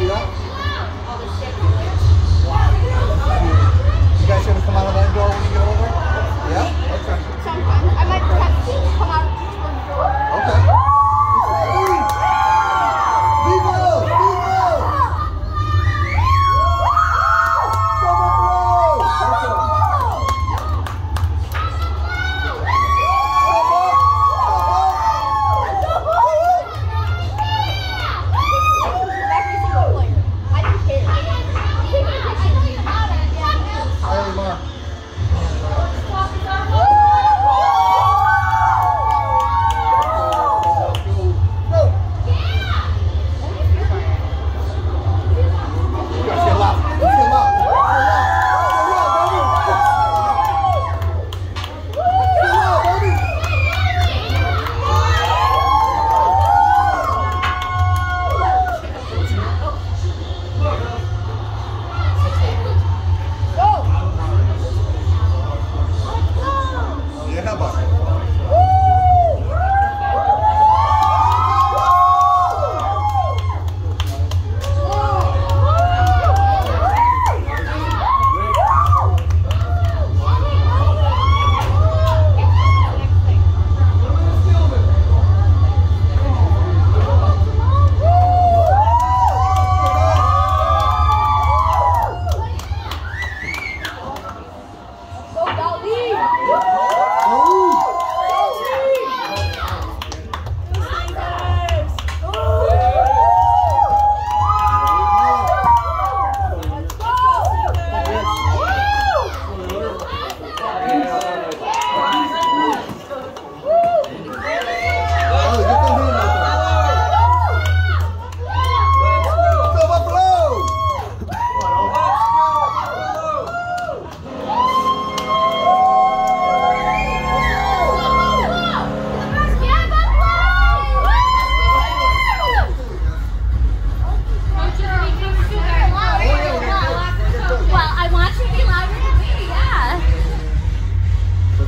Yeah.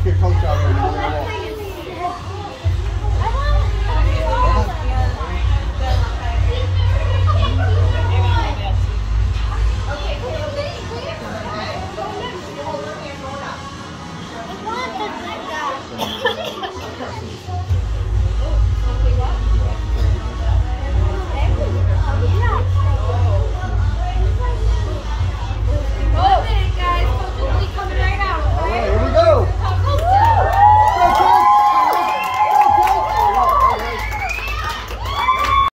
your coach out here now.